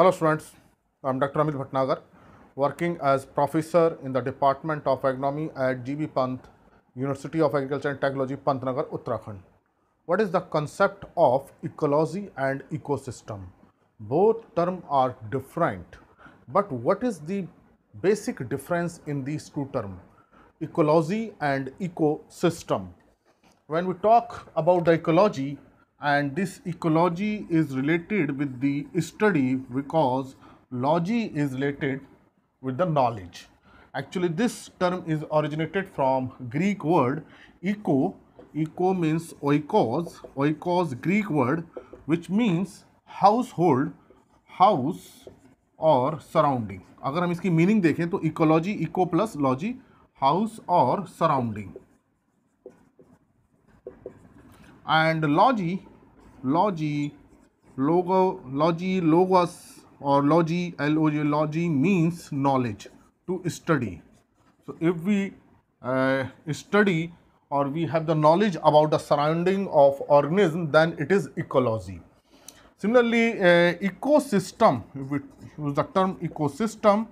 Hello students, I am Dr. Amit Bhatnagar, working as professor in the Department of Agronomy at GB Pant, University of Agriculture and Technology, Pantnagar, Uttarakhand. What is the concept of ecology and ecosystem? Both terms are different, but what is the basic difference in these two terms? Ecology and ecosystem. When we talk about the ecology, and this ecology is related with the study because logy is related with the knowledge actually this term is originated from greek word eco eco means oikos oikos greek word which means household house और surrounding अगर हम इसकी meaning देखें तो ecology eco plus logy house और surrounding and logi logy logo logy logos or logi log logy means knowledge to study. So if we uh, study or we have the knowledge about the surrounding of organism then it is ecology. Similarly uh, ecosystem if we use the term ecosystem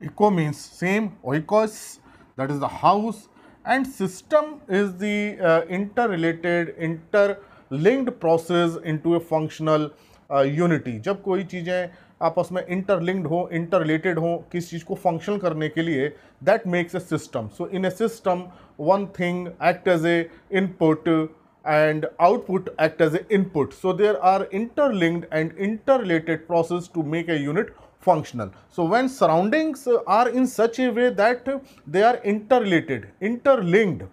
eco means same oikos that is the house and system is the uh, interrelated interlinked process into a functional uh, unity जब कोई चीज़ें आपस में interlinked हो interrelated हो किस चीज़ को function करने के लिए that makes a system so in a system one thing act as a input and output act as an input. So there are interlinked and interrelated process to make a unit functional. So, when surroundings are in such a way that they are interrelated, interlinked,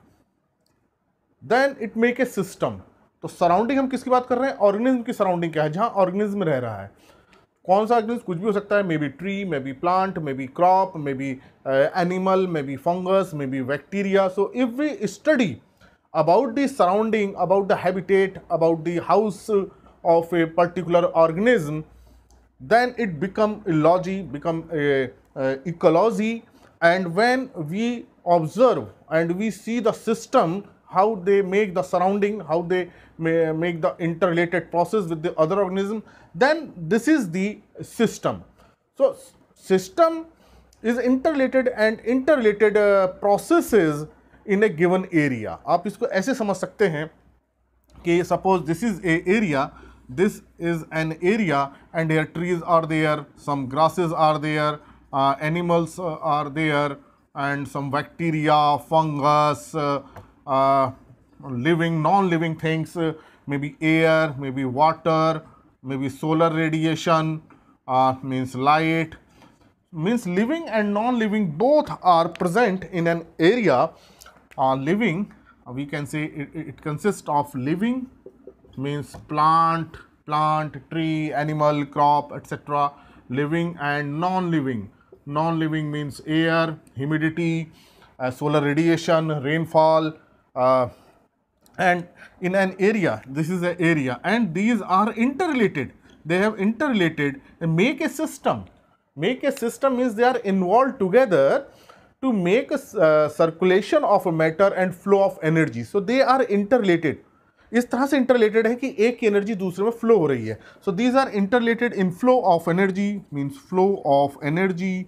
then it make a system. तो surrounding हम किसकी बात कर रहे हैं? Organism की surrounding क्या है? जहाँ ऑर्गेनिज्म रह रहा है। कौन सा ऑर्गेनिज्म कुछ भी हो सकता है। Maybe tree maybe plant maybe crop maybe animal maybe fungus maybe bacteria so if we study about the surrounding about the habitat about the house of a particular organism then it become a logy, become a, a ecology. And when we observe and we see the system, how they make the surrounding, how they may make the interrelated process with the other organism, then this is the system. So system is interrelated and interrelated uh, processes in a given area आप इसको ऐसे समझ सकते हैं कि suppose this this is an area and here trees are there, some grasses are there, uh, animals uh, are there and some bacteria, fungus, uh, uh living, non-living things, uh, maybe air, maybe water, maybe solar radiation, uh, means light, means living and non-living both are present in an area. living, we can say it, it consists of living means plant plant tree animal crop etc living and non-living non-living means air humidity uh, solar radiation rainfall uh, and in an area this is an area and these are interrelated they have interrelated and make a system make a system means they are involved together to make a uh, circulation of a matter and flow of energy. So they are interrelated. इस तरह से interrelated है कि एक की energy दूसरे में flow हो रही है। So these are interrelated in flow of energy means flow of energy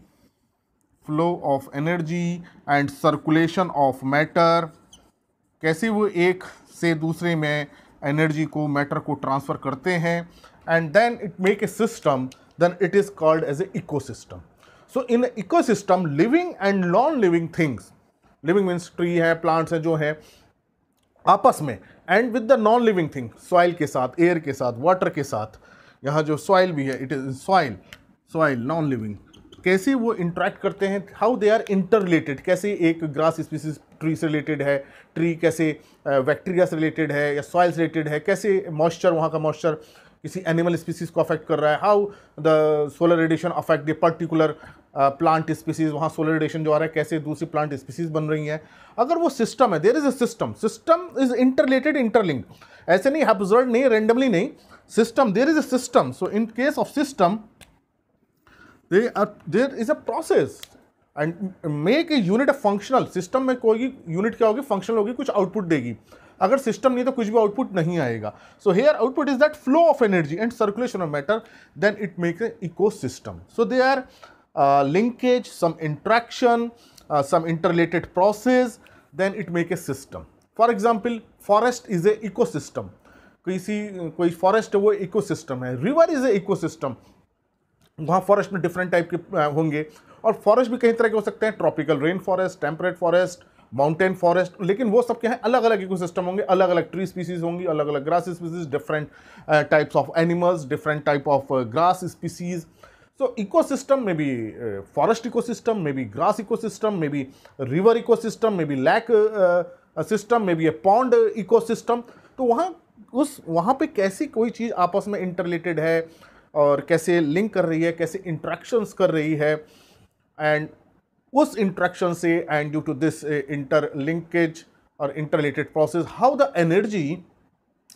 flow of energy and circulation of matter कैसे वो एक से दूसरे में एनर्जी को मैटर को ट्रांसफ़र करते हैं? And then it make a system then it is called as a ecosystem so in ecosystem living and non living things living means tree है प्लांट्स हैं, जो है, आपस में and with the non living thing soil के साथ air के साथ वाटर के साथ, यहाँ जो सॉइल भी है it is soil soil non living कैसे वो इंट्रैक्ट करते हैं? How they are inter related कैसे एक ग्रास स्पीसीज ट्री से रिलेटेड है? ट्री कैसे बैक्टीरिया से रिलेटेड है या सॉइल से रिलेटेड है? कैसे मॉइस्चर वहाँ का मॉइस्चर किसी एनिमल स्पीसीज को अफेक्ट कर रहा है? How the solar radiation affect the particular plant species, वहाँ सोलर रेडिएशन जो आ रहा है, कैसे दूसरी प्लांट स्पीसीज बन रही हैं। अगर वो सिस्टम है there is a system system is interrelated interlink ऐसे नहीं हैपजर्ड नहीं रेंडमली नहीं system there is a system so in case of system there is a process and make a unit a functional system में कोई unit क्या होगी? Functional होगी, कुछ आउटपुट देगी। अगर सिस्टम नहीं तो कुछ भी आउटपुट नहीं आएगा। So here output is that flow of energy and circulation of matter then it make a eco system so they are linkage some interaction some interrelated process then it make a system for example forest is a eco system किसी, कोई forest है, वो eco system है। River is a eco system वहाँ forest में different type के होंगे। और फॉरेस्ट भी कई तरह के हो सकते हैं। Tropical rain forest temperate forest mountain forest लेकिन वो सब क्या है? अलग अलग इकोसिस्टम होंगे। अलग अलग ट्री स्पीसीज होंगी अलग अलग grass species different types of animals different type of grass species so ecosystem may be uh, forest ecosystem maybe grass ecosystem maybe river ecosystem maybe lake uh, uh, system maybe a pond ecosystem तो वहाँ उस वहाँ पे कैसी कोई चीज़ आपस में interrelated है और कैसे लिंक कर रही है कैसे इंट्रैक्शंस कर रही है एंड उस इंट्रैक्शन से and due to this inter linkage और interrelated process how the energy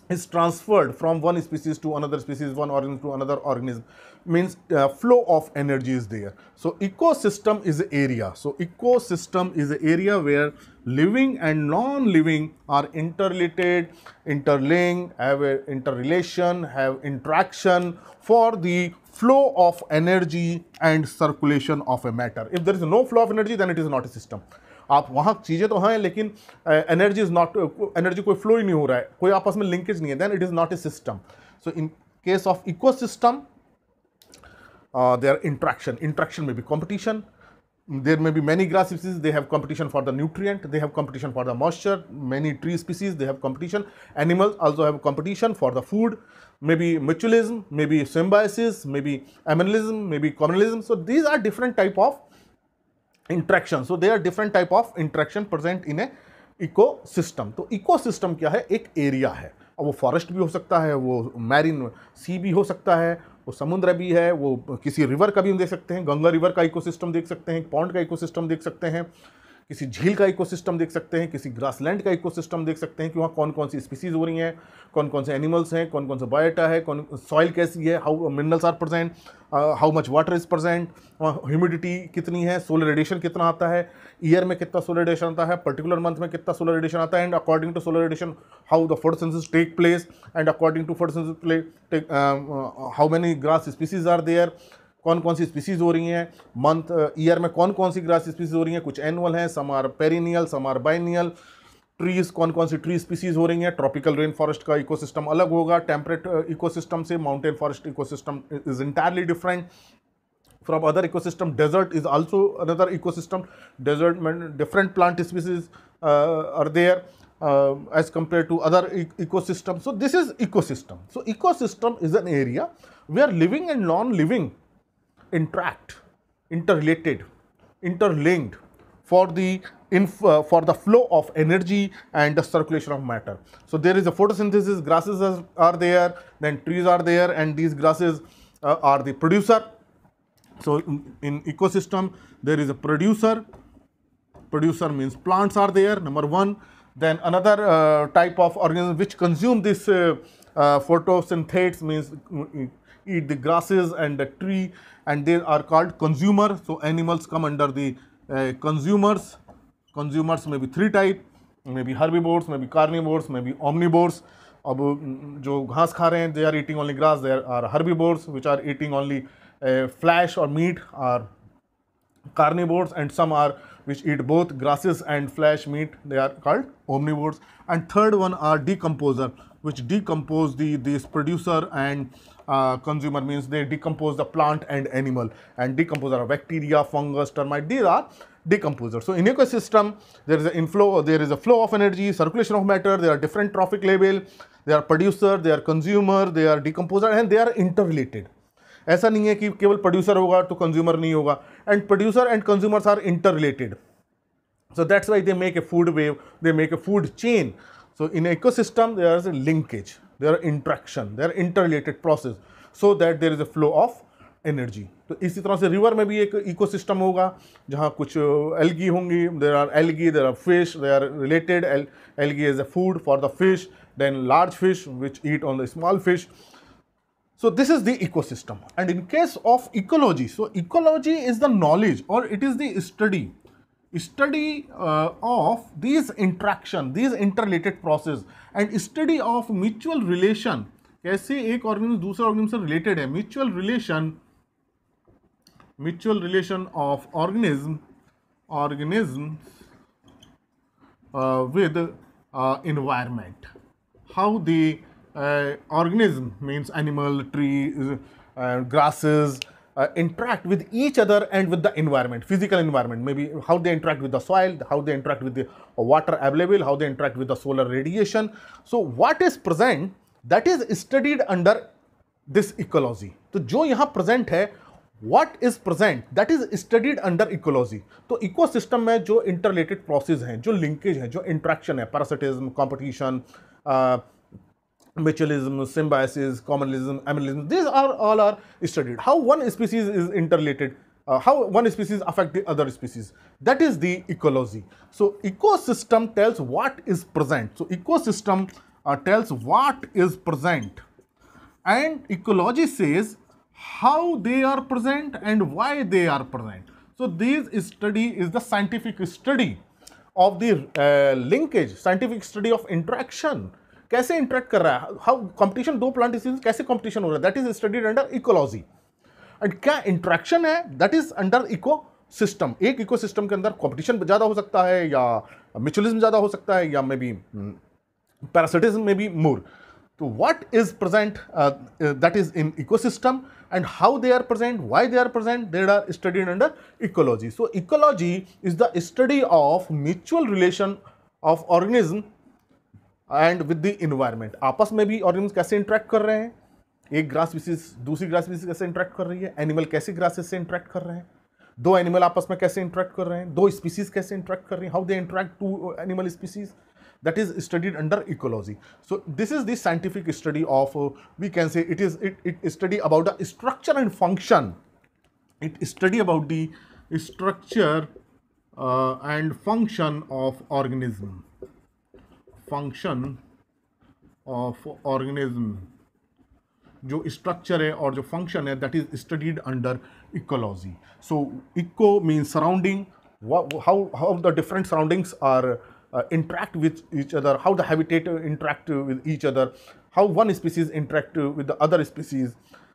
is transferred from one species to another species, one organism to another organism, means uh, flow of energy is there. So, ecosystem is area. So, ecosystem is an area where living and non-living are interrelated, interlinked, have interrelation, have interaction for the flow of energy and circulation of a matter. If there is no flow of energy, then it is not a system. आप वहाँ चीज़ें तो हैं, लेकिन energy is not energy कोई flow ही नहीं हो रहा है। कोई आपस में लिंकेज नहीं है। Then it is not a system so in case of eco system they are interaction interaction में भी कॉम्पिटिशन देर में भी many grass species they have competition for the nutrient they have competition for the moisture many tree species they have competition animals also have competition for the food maybe mutualism maybe symbiosis maybe amensalism maybe commensalism so these are different type of interaction so they are different type of interaction present in a eco system तो eco system क्या है? एक area है। और वो forest भी हो सकता है, वो मैरिन सी भी हो सकता है, वो समुद्र भी है, वो किसी रिवर का भी हम देख सकते हैं, गंगा रिवर का इकोसिस्टम देख सकते हैं पॉन्ड का इकोसिस्टम देख सकते हैं। किसी झील का इकोसिस्टम देख सकते हैं, किसी ग्रासलैंड का इकोसिस्टम देख सकते हैं कि वहाँ कौन कौन सी स्पीसीज हो रही हैं कौन कौन से एनिमल्स हैं कौन कौन सा बायोटा है, कौन सॉइल कैसी है how minerals are present how much water is present humidity कितनी है सोलर रेडिएशन कितना आता है ईयर में कितना सोलर रेडिएशन आता है पर्टिकुलर मंथ में कितना सोलर रेडिएशन आता है and according to solar radiation how the photosynthesis take place and according to photosynthesis how many grass species are there कौन कौन सी स्पीसीज हो रही हैं मंथ ईयर में कौन कौन सी ग्रास स्पीसीज हो रही हैं, कुछ एनुअल हैं some are perennial some are biennial trees कौन कौन सी ट्री स्पीसीज हो रही हैं ट्रॉपिकल रेन फॉरेस्ट का इकोसिस्टम अलग होगा टेम्परेट इकोसिस्टम से mountain forest ecosystem is entirely different from other ecosystem desert is also another ecosystem desert में different plant species are there as compared to other ecosystem so this is ecosystem so ecosystem is an area we are living and non living interact, interrelated, interlinked for the uh, for the flow of energy and the circulation of matter. So there is a photosynthesis, grasses are, there, then trees are there, and these grasses uh, are the producer. So in, in, ecosystem, there is a producer. Producer means plants are there. Number one. Then another uh, type of organism which consume this uh, uh, photosynthesis means eat the grasses and the tree and they are called consumer. So, animals come under the uh, consumers. Consumers may be three type, maybe herbivores, maybe carnivores, maybe omnivores. अब जो घास खा रहे हैं they are eating only grass there are herbivores which are eating only flesh और meat are carnivores and some are which eat both grasses and flesh meat they are called omnivores and third one are decomposer which decompose the this producer and uh, consumer means they decompose the plant and animal and decomposer are bacteria, fungus, termite, these are decomposers. So in ecosystem, there is an inflow, there is a flow of energy, circulation of matter, there are different trophic level, they are producer, they are consumer, they are decomposer and they are interrelated. ऐसा नहीं है कि केवल producer होगा तो consumer नहीं होगा and producer and consumers are inter so that's why they make a food wave they make a food chain so in ecosystem there is a linkage there are interaction, there are interrelated process so that there is a flow of energy तो इसी तरह से river में भी एक ecosystem होगा जहाँ कुछ एल्गी होंगी there are algae there are fish they are related algae is a food for the fish then large fish which eat on the small fish So this is the ecosystem and in case of ecology, so ecology is the knowledge or it is the study study uh, of these interaction these interrelated process and study of mutual relation कैसे एक organism दूसरे organism से related है mutual relation mutual relation of organism organism with uh, environment how the uh, organism means animal trees uh, grasses uh, interact with each other and with the environment, physical environment, maybe how they interact with the soil, how they interact with the water available, how they interact with the solar radiation. So, what is present that is studied under this ecology. तो जो यहाँ present है what is present that is studied under ecology तो ecosystem में जो interrelated process हैं जो linkage है जो interaction है parasitism competition uh, mutualism, symbiosis, communalism, amylism, these are all are studied. How one species is interrelated, uh, how one species affect the other species. That is the ecology. So ecosystem tells what is present. So ecosystem uh, tells what is present and ecology says how they are present and why they are present. So this study is the scientific study of the uh, linkage, scientific study of interaction कैसे interact कर रहा है? How competition दो plant species कैसे competition हो रहा है? That is studied under ecology and क्या इंट्रैक्शन है? That is under eco system एक इको सिस्टम के अंदर कॉम्पिटिशन ज़्यादा हो सकता है या म्यूचुअलिज्म ज़्यादा हो सकता है या may be parasitism maybe more तो what is present that is in eco system and how they are present, why they are present, they are studied under ecology. So, ecology is the study of mutual relation of organism and with the environment आपस में भी organism कैसे interact कर रहे हैं? एक grass species दूसरी grass species कैसे इंट्रैक्ट कर रही है? एनिमल कैसे ग्रासेस से इंट्रैक्ट कर रहे हैं? दो एनिमल आपस में कैसे इंट्रैक्ट कर रहे हैं? दो स्पीसीज कैसे इंट्रैक्ट कर रही हैं? How they interact to animal species that is studied under ecology so this is the scientific study of we can say it is it it study about the structure and function it study about the structure and function of organism function of organism जो structure है और जो function है that is studied under ecology so eco mean surrounding how how the different surroundings are interact with each other, how the habitat interact with each other, how one species interact with the other species.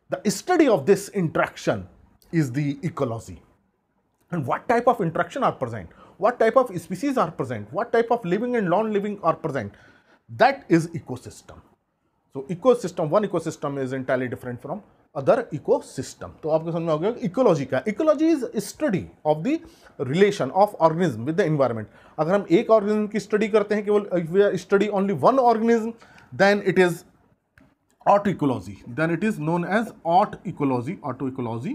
The study of this interaction is the ecology. And what type of interaction are present? What type of species are present, what type of living and non-living are present. That is ecosystem. So ecosystem, one ecosystem is entirely different from other ecosystem तो आपको समझ में आ गया ecology क्या? Ecology is study of the relation of organism with the environment अगर हम एक ऑर्गेनिज्म की स्टडी करते हैं केवल study only one organism then it is auto ecology then it is known as auto ecology auto ecology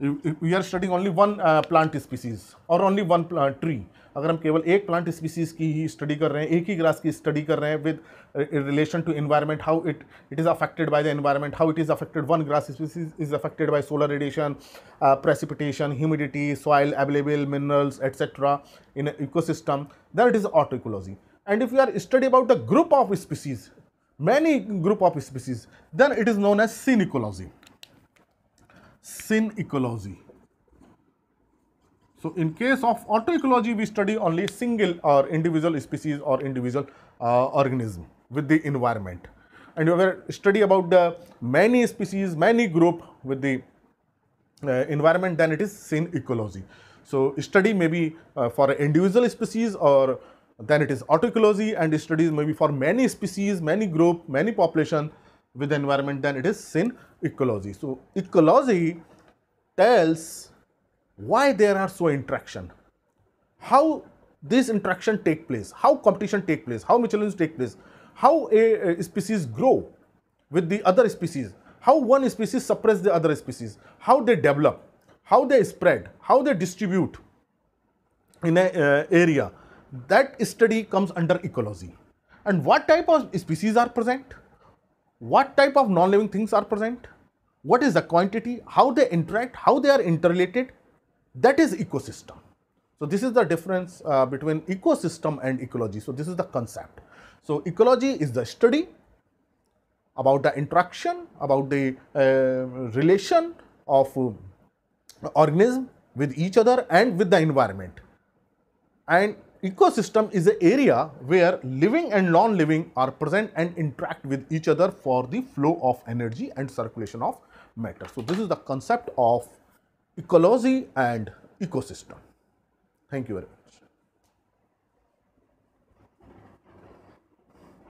we are studying only one plant species और only one tree अगर हम केवल एक प्लांट स्पीसीज की ही study कर रहे हैं, एक ही ग्रास की स्टडी कर रहे हैं with relation to environment how it it is affected by the environment how it is affected one grass species is affected by solar radiation precipitation humidity soil available minerals etcetera in ecosystem that it is auto ecology and if we are study about the group of species, many group of species, then it is known as synecology synecology. So, in case of autoecology, we study only single or individual species or individual uh, organism with the environment. And we study about the many species, many group with the uh, environment, then it is sin ecology. So, study may be uh, for individual species or then it is autoecology and studies maybe for many species, many group, many population with the environment, then it is syn ecology. So, ecology tells why there are so interaction, how this interaction take place, how competition take place, how mutualism take place, how a, a, species grow with the other species, how one species suppress the other species, how they develop, how they spread, how they distribute in an uh, area. That study comes under ecology. And what type of species are present? What type of non-living things are present, what is the quantity, how they interact, how they are interrelated, that is ecosystem. So, this is the difference uh, between ecosystem and ecology. So, this is the concept. So, ecology is the study about the interaction, about the uh, relation of uh, organism with each other and with the environment. And ecosystem is an area where living and non-living are present and interact with each other for the flow of energy and circulation of matter. So, this is the concept of ecology and ecosystem. Thank you very much.